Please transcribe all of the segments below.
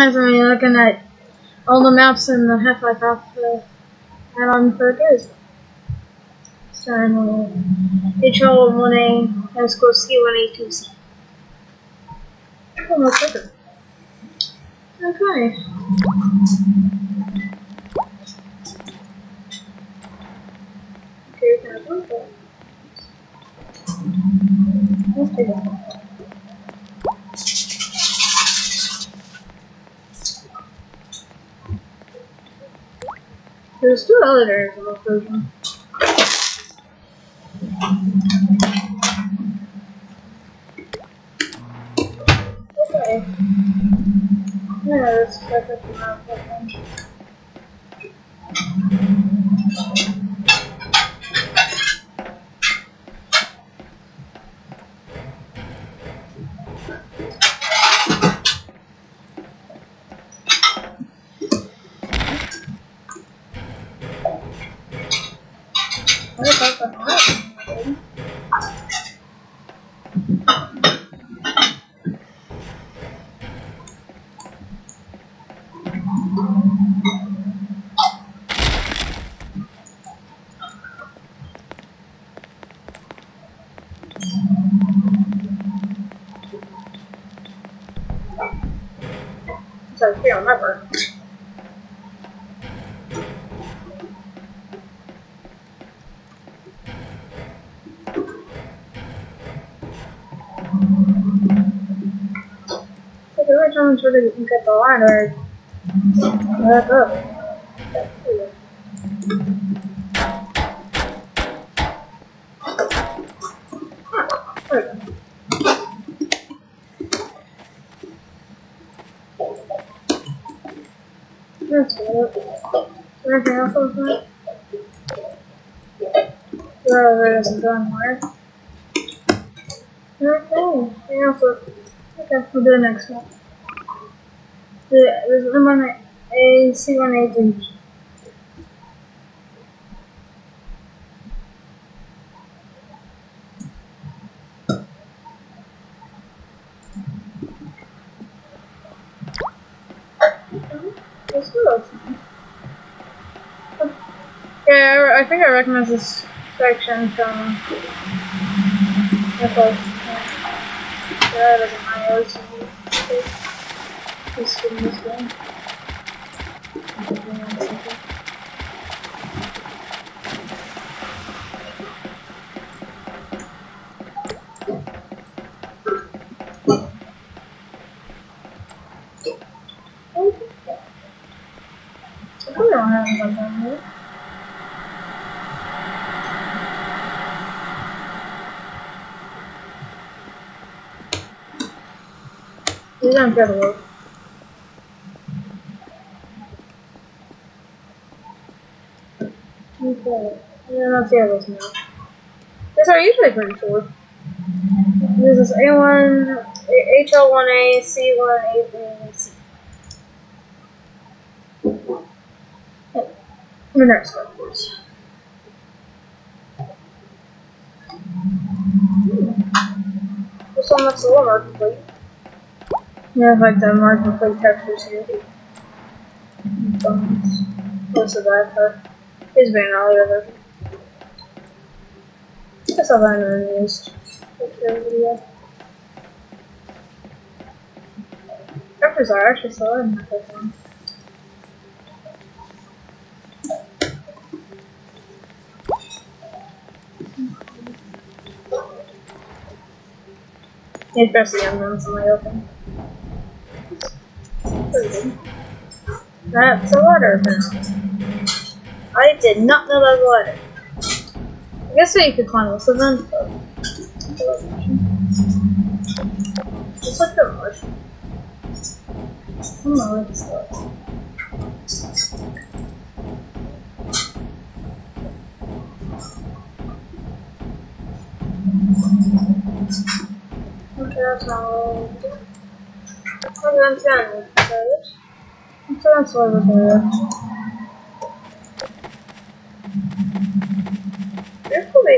As I'm looking at all the maps in the Half-Life Alpha add-on for Garry's. Starting with H.L. 1A, High School C1A 2C. Oh, better. Okay. Okay, can? Let's. There's two elevators in this version. Okay. Yeah, that's perfect amount of time. What about the heart? So I can't remember. Time I'm trying to get the ladder, back up. There we go. That's good. Anything else on that? Well, there isn't done work. Okay, anything else? Okay, we'll do the next one. A C1A D. Yeah, I think I recognize this section from the. Yeah, it doesn't matter. This one, this one. I probably don't have one down here. These aren't gonna work. Let's see how this now. These are usually pretty short. This is A1, HL1A, C1, A, B, C. The next one, of course. This one looks a little more complete. Yeah, like the more complete textures here. Bones. Most of that part is been all the other. That's all I never used. Picture video. Textures are actually still in that one. Especially on ones in my open. That's a water fountain. I did not know that was. I guess that you could climb this event. Just like the motion. I don't know what this does. Okay, that's. I'm going to this. We're doing. This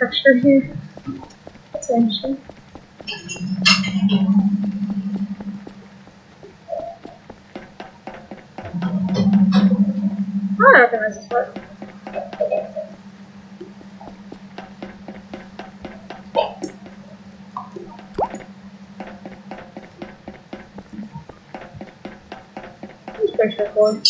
Texture here? Interesting. I recognize this part. It's pretty straightforward.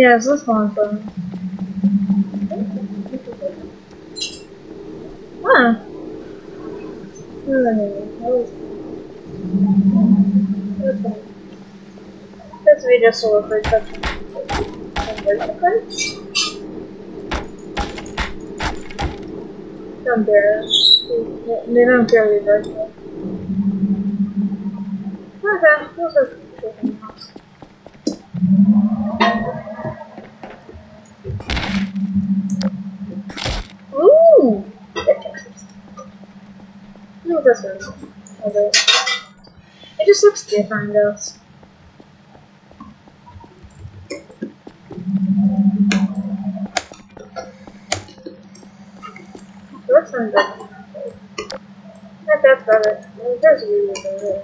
Yes, this one's fun. Huh. This video solo for touch. Don't care. They don't care virtual. Okay, those are One. Okay. It just looks different, though. That's not good. That, that's better. That's really good.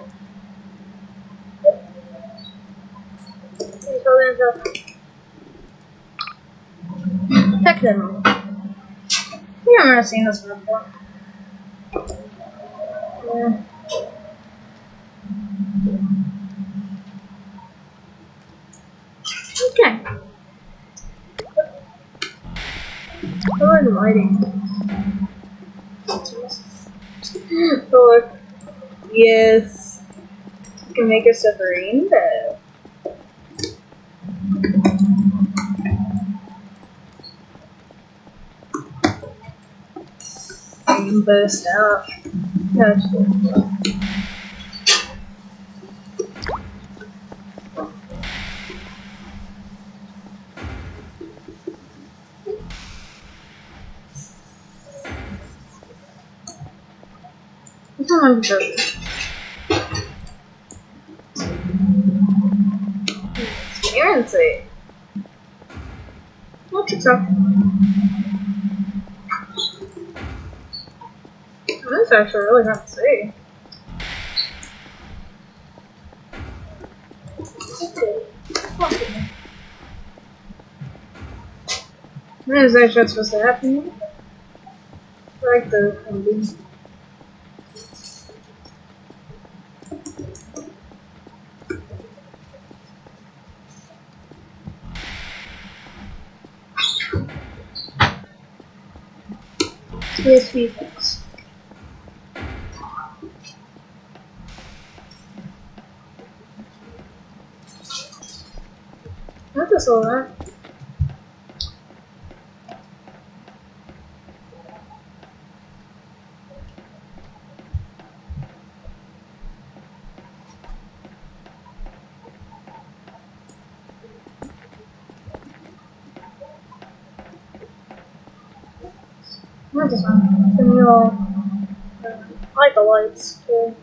Yeah, I've never seen this before. Okay. How the lighting? Oh, look. Yes. You can make us a rainbow. Rainbow stuff. Dirty. Transparency. What's it up? This is actually really hard to see. When is actually supposed to happen? Like the ending. PSP fix. What is one? The new, uh, I lights too.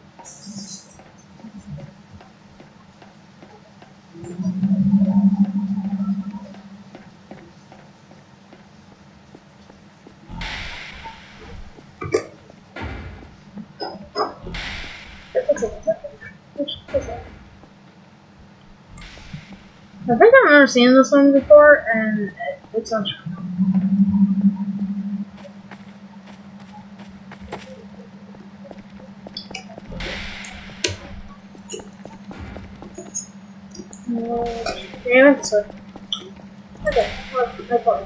That looks like a- which is that? I think I've never seen this one before, and it's on Yeah, it's a... Okay, well, I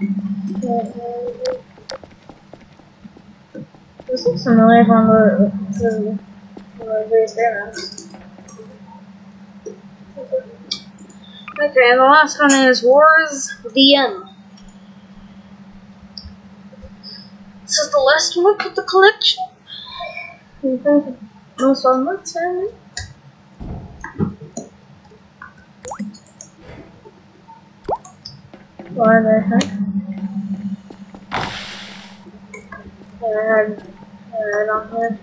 can. This looks familiar from the, the, the various experiments. Okay, and the last one is Wars DM. This is the last look at the collection. Most on what's Why the heck? I had on here.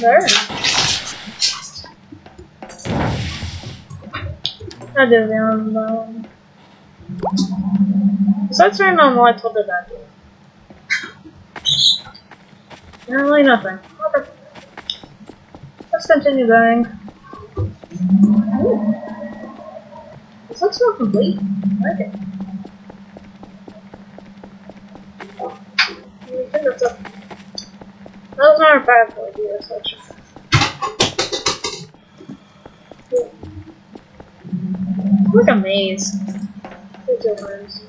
There. I do the on one. So that's right on what I told her that. Apparently nothing. Okay. Let's continue going. Ooh. This looks more complete. I like it. Oh, think that's a... That was not a bad idea, such. Like a maze. Two rooms.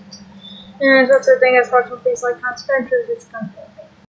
Yeah, that's the thing, as far as things like transparent, it's kind of